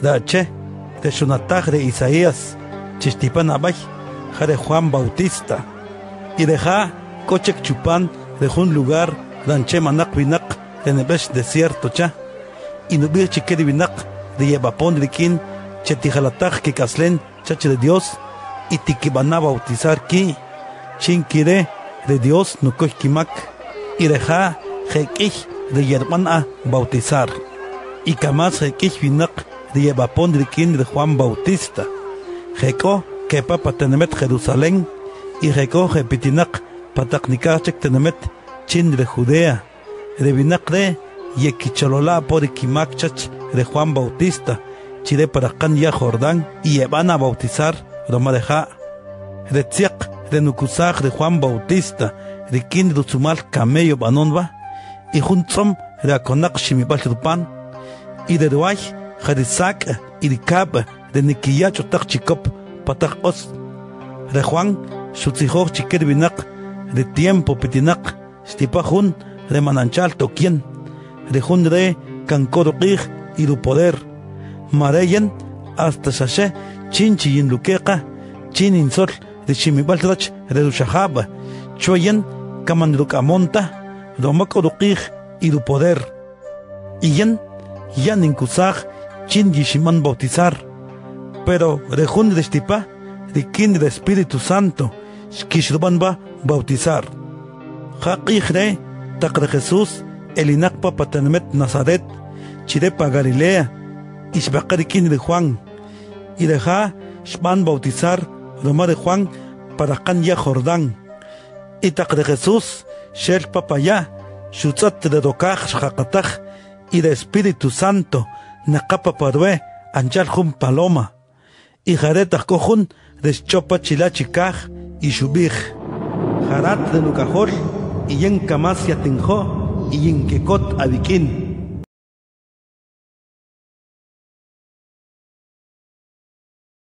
dache de Shunataj de Isaías, Chistipan Abay, de Juan Bautista, y deja Cochek Chupan de un lugar danche manak vinak de nebesh desierto cha, y nubir chiqueri vinak de Yebapon rikin, chetijalataj que caslen chache de Dios, y tikibana bautizar ki, chinkire de Dios nukoch kimak, y deja jekich de yermana bautizar, y kamas jekich vinak de Yebapon rikin de Juan Bautista, jeko que papa tenemet Jerusalén, y jeko jepitinak pataknikachek tenemet chin de Judea, de vinakre yekicholola por kimakchach de Juan Bautista, chile para ya Jordán, y van a bautizar Roma de Ja, de Tziak de de Juan Bautista, de kin de Tzumal camello banonba, y juntzom de Akonak shimibal rupan, y de Duay, Jerisak, y de tak chikop, patak os, de Juan, Shutzihor chiker binak, de tiempo pitinak, stipajun, de mananchal toquien, de jun de kankorokij y du poder, mareyen, hasta sashe, chinchi yin luqueca, chin insol, de chimibaltrach, de du shahaba, choyen, kaman rukamonta, domakorokij y du poder, y yen, yan inkusaj, chin yishiman bautizar, pero de jun de stipa, de Espíritu Santo, shkishruban ba bautizar. Jaqijre, taqre Jesús, elinakpa patanemet Nazaret, chirepa Galilea, ishbaqarikin de Juan, y deja shban bautizar, Roma de Juan, para kan ya Jordán, y taqre Jesús, shel papaya, shutzat de dokaj shaqataj, y de Espíritu Santo, nakapa parwe, anchal jun paloma, y jaretaj kojun, deschopa chilachikaj, y shubij, jarat de nukajol, y yen kamasia tinjo, y yen kekot abikin.